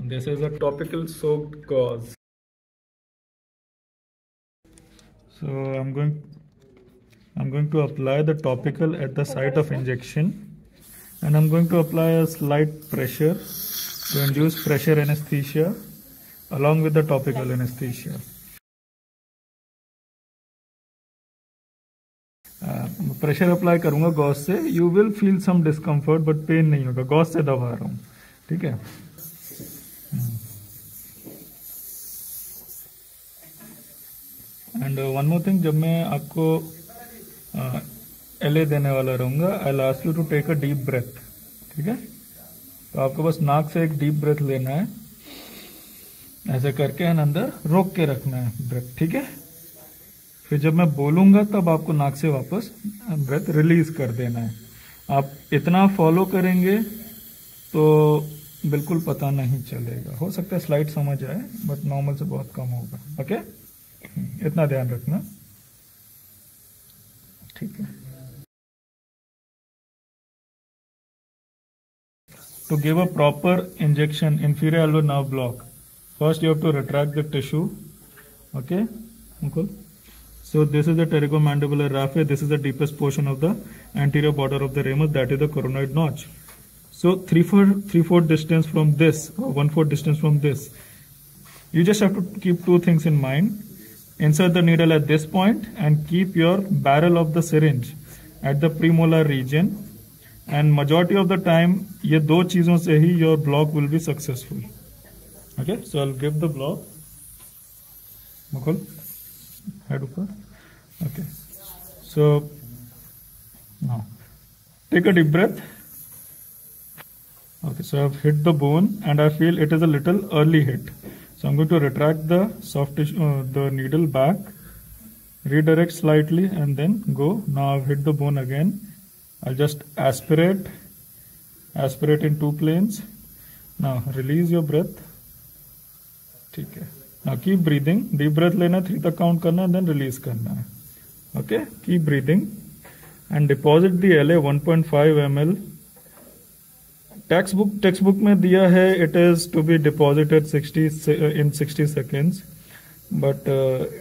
this is a topical soaked gauze so i'm going i'm going to apply the topical at the site of injection and i'm going to apply a slight pressure to induce pressure anesthesia along with the topical anesthesia pressure apply करूँगा gauze से you will feel some discomfort but pain नहीं होगा Gauss से दबा रहा हूँ ठीक है एंड वन मोर थिंग जब मैं आपको एल uh, देने वाला रहूँगा I last you to take a deep breath ठीक है? तो आपको बस नाक से एक डीप ब्रेथ लेना है। ऐसे करके एंड अंदर रोक के रखना है ब्रेथ ठीक है? फिर जब मैं बोलूँगा तब आपको नाक से वापस ब्रेथ रिलीज़ कर देना है। आप इतना फॉलो करेंगे तो बिल्कुल पता नहीं चलेगा। हो सकता है स्लाइड समझ आए बट नॉर्मल से बहुत कम होगा ओके इतना ध्यान रखना ठीक है to give a proper injection inferior alveolar nerve block first you have to retract the tissue okay cool So this is the pterygomandibular raphe. This is the deepest portion of the anterior border of the ramus. That is the coronoid notch. So three four three four distance from this, or one fourth distance from this. You just have to keep two things in mind. Insert the needle at this point and keep your barrel of the syringe at the premolar region. And majority of the time, ये दो चीजों से ही your block will be successful. Okay, so I'll give the block. Mukul, head upper. Okay. So now take a deep breath. Okay, so I've hit the bone and I feel it is a little early hit. So I'm going to retract the soft tissue, uh, the needle back, redirect slightly and then go. Now I've hit the bone again. I'll just aspirate, aspirate in two planes. Now release your breath. Okay. Now keep breathing. Deep breath lena, three तक count करना and then release करना है. okay keep breathing and deposit the LA textbook textbook में दिया है it is to be deposited in sixty seconds but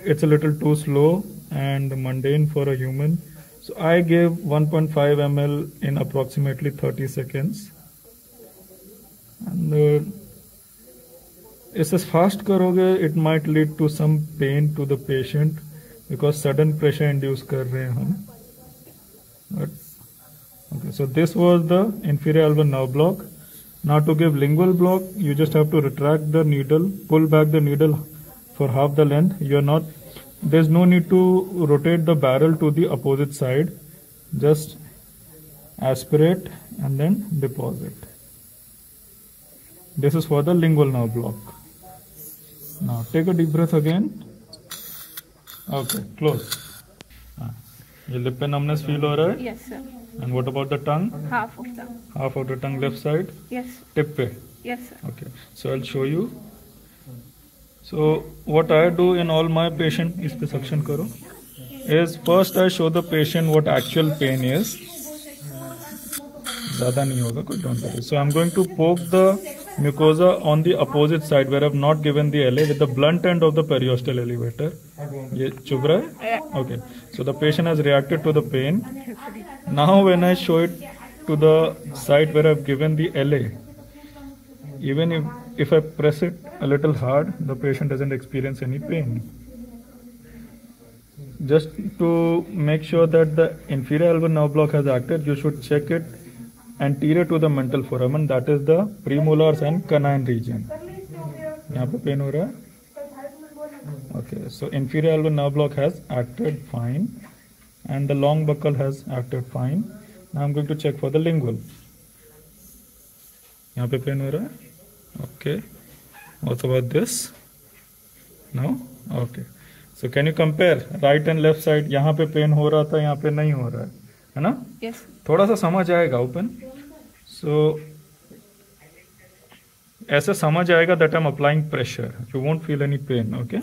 it's little too slow and mundane for a human so I give one point five M L in approximately thirty seconds and इस fast करोगे it might lead to some pain to the patient because sudden pressure induce कर रहे हैं हम. But So this was the inferior alveolar nerve block. Now to give lingual block, you just have to retract the needle, pull back the needle for half the length. You are not, there's no need to rotate the barrel to the opposite side. Just aspirate and then deposit. This is for the lingual nerve block. Now take a deep breath again. Okay, close. ये lip पे numbness feel हो रहा है। Yes sir and what about the tongue half of tongue half of the tongue left side yes tip पे yes sir okay so I will show you so what I do in all my patient इस पे suction करो। Is first I show the patient what actual pain is ज़्यादा नहीं होगा कोई don't worry so I am going to poke the mucosa on the opposite side where I've not given the LA with the blunt end of the periosteal elevator. Okay. So the patient has reacted to the pain. Now when I show it to the side where I've given the LA, even if, if I press it a little hard, the patient doesn't experience any pain. Just to make sure that the inferior elbow nerve block has acted, you should check it anterior to the mental foramen that is the premolars and canine region यहाँ पे pen हो रहा है okay so inferior alveolar nerve block has acted fine and the long buccal has acted fine now I'm going to check for the lingual यहाँ पे pen हो रहा है okay what about this no okay so can you compare right and left side यहाँ पे pen हो रहा था यहाँ पे नहीं हो रहा है है ना? Yes. थोड़ा सा समझ आएगा ओपन सो ऐसे समझ आएगा that I am applying pressure you won't feel any pain okay